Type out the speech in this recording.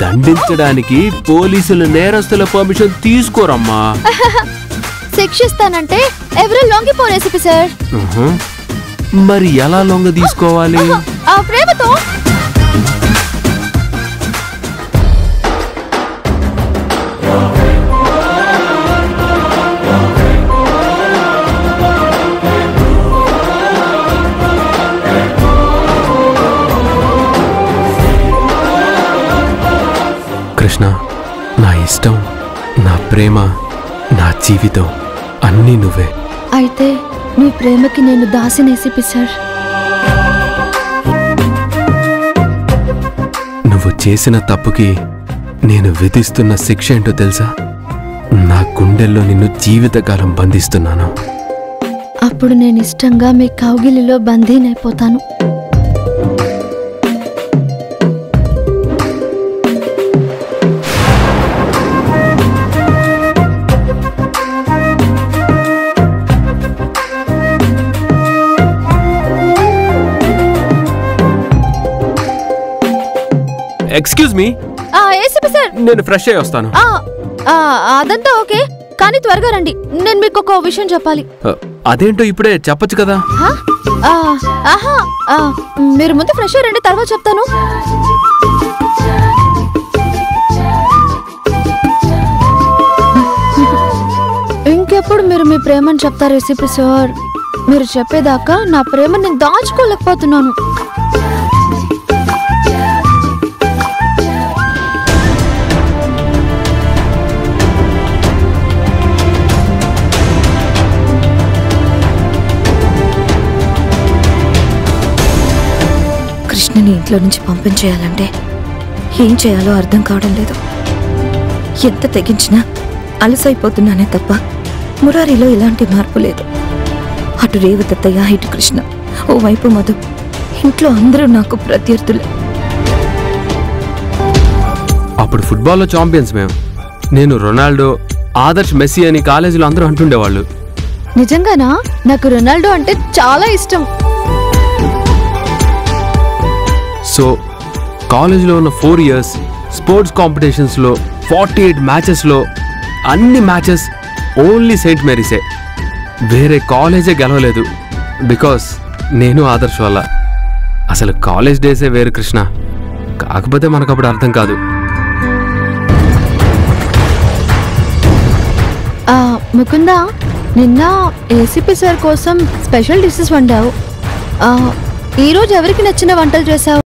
దండించడానికి పోలీసులు నేరస్తుల పర్మిషన్ తీసుకోరమ్మా. శిక్షిస్తానంటే ఎవరు ఏసీపీ సార్. మరి ఎలా లొంగ తీసుకోవాలి? ఆ ప్రేమతో. కృష్ణ నా ఇష్టం నా ప్రేమ నా జీవితం అన్నీ నువ్వే. అయితే మీ ప్రేమకి నేను దాసిని ఏసీపీ సార్. నువ్వు చేసిన తప్పుకి నేను విధిస్తున్న శిక్ష ఏంటో తెలుసా? నా గుండెల్లో నిన్ను జీవితకాలం బంధిస్తున్నాను. అప్పుడు నేను ఇష్టంగా మీ కౌగిలిలో బందీనైపోతాను. ఎక్స్క్యూజ్ మీ ఆ ఏసీపీ సార్. నేను ఫ్రెష్ అయ్యి వస్తాను. ఆ, ఆ, అదంతా ఓకే కానీ త్వరగా రండి. నేను మీకు ఒక విషయం చెప్పాలి. అదేంటో ఇప్పుడే చెప్పొచ్చు కదా? హా? ఆ, ఆహా ఆ, మీరు ముందు ఫ్రెష్ రండి తర్వాత చెప్తాను. ఇంకెప్పుడు మీరు మీ ప్రేమని చెప్తారు రెసిపీ సార్? మీరు చెప్పేదాకా నా ప్రేమ నేను దాచుకోలేకపోతున్నాను. కృష్ణని ఇంట్లో నుంచి పంపించేయాలంటే ఏం చేయాలో అర్థం కావడం లేదు. ఎంత తెగించినా అలసైపోతున్నానే తప్ప మురారిలో ఎలాంటి మార్పు లేదు. అటు రేవతత్తయ్య ఇటు కృష్ణ. ఓవైపు మధు. ఇంట్లో అందరూ నాకు ప్రత్యర్థులే. అప్పుడు ఫుట్బాల్లో ఛాంపియన్స్ మేము నేను రొనాల్డో ఆదర్శ్ మెస్సీ అని కాలేజీలో అందరూ అంటుండేవాళ్ళు. నిజంగానా? నాకు రొనాల్డో అంటే చాలా ఇష్టం. సో కాలేజీలో ఉన్న ఫోర్ ఇయర్స్ స్పోర్ట్స్ కాంపిటీషన్స్లో ఫార్టీ ఎయిట్ మ్యాచెస్లో అన్ని మ్యాచెస్ ఓన్లీ సెయింట్ మేరీసే. వేరే కాలేజే గెలవలేదు. బికాస్ నేను ఆదర్శ్ వల్ల. అసలు కాలేజ్ డేసే వేరు కృష్ణ. కాకపోతే మనకు అప్పుడు అర్థం కాదు. ఆ, ముకుందా నిన్న ఏసీపీ సార్ కోసం స్పెషల్ డిషెస్ వండావు. ఈరోజు ఎవరికి నచ్చిన వంటలు చేశావు?